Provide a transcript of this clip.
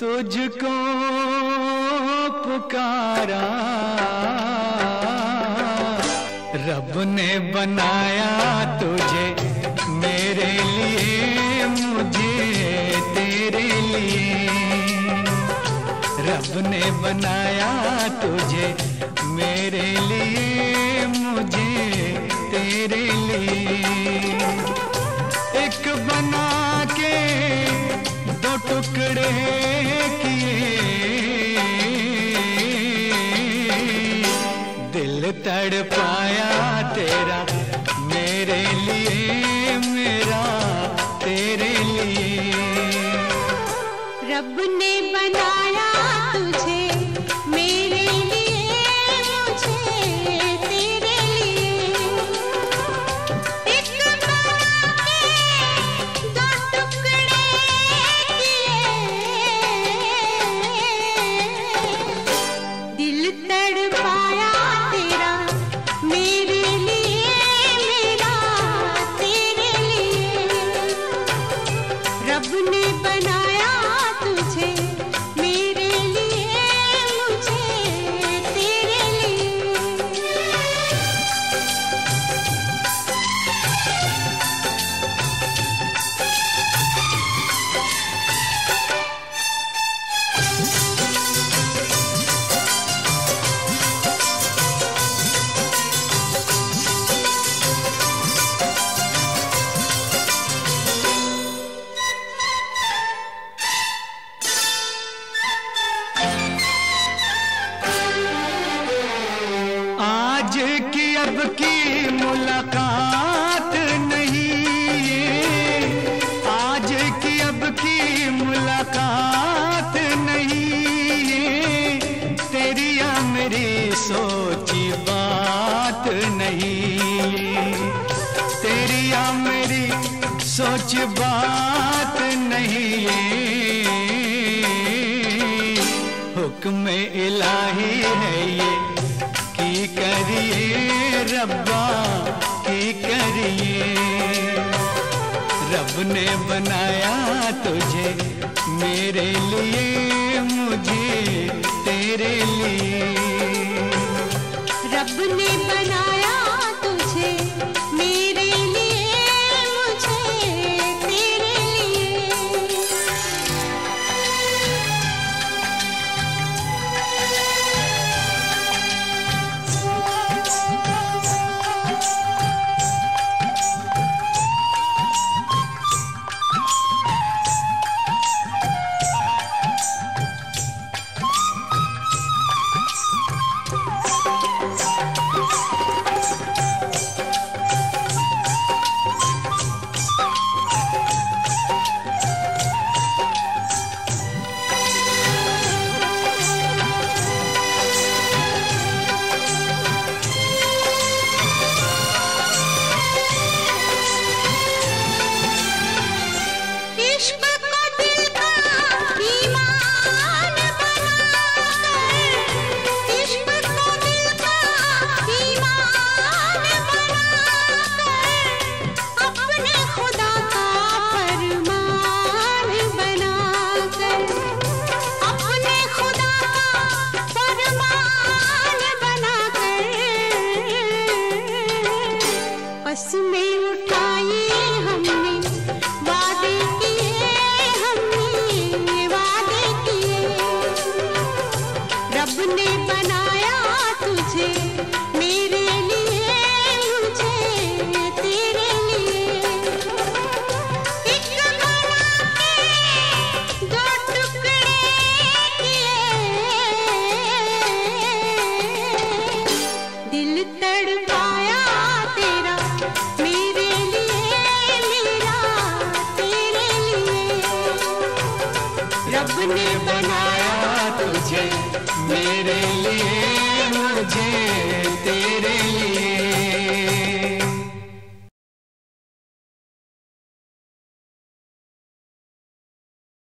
तुझको पुकारा। रब ने बनाया तुझे, मेरे लिए, मुझे, तेरे लिए। रब ने बनाया तुझे, मेरे लिए, मुझे, तेरे लिए। दिल तड़ पाया तेरा मेरे लिए मेरा तेरे लिए। रब ने बनाया तुझे मेरे बनाया तुझे आज की अब की मुलाकात नहीं। आज की अब की मुलाकात नहीं। तेरी या मेरी सोची बात नहीं। तेरी या मेरी सोच बात नहीं। हुक्म इलाही है ये। करिए रब्बा की करिए। रब ने बनाया तुझे मेरे लिए मुझे तेरे लिए। रब ने बनाया तुझे, मेरे लिए तेरे लिए। बना दिल तेरा, मेरे लिए। रब ने बनाया मेरे लिए मुझे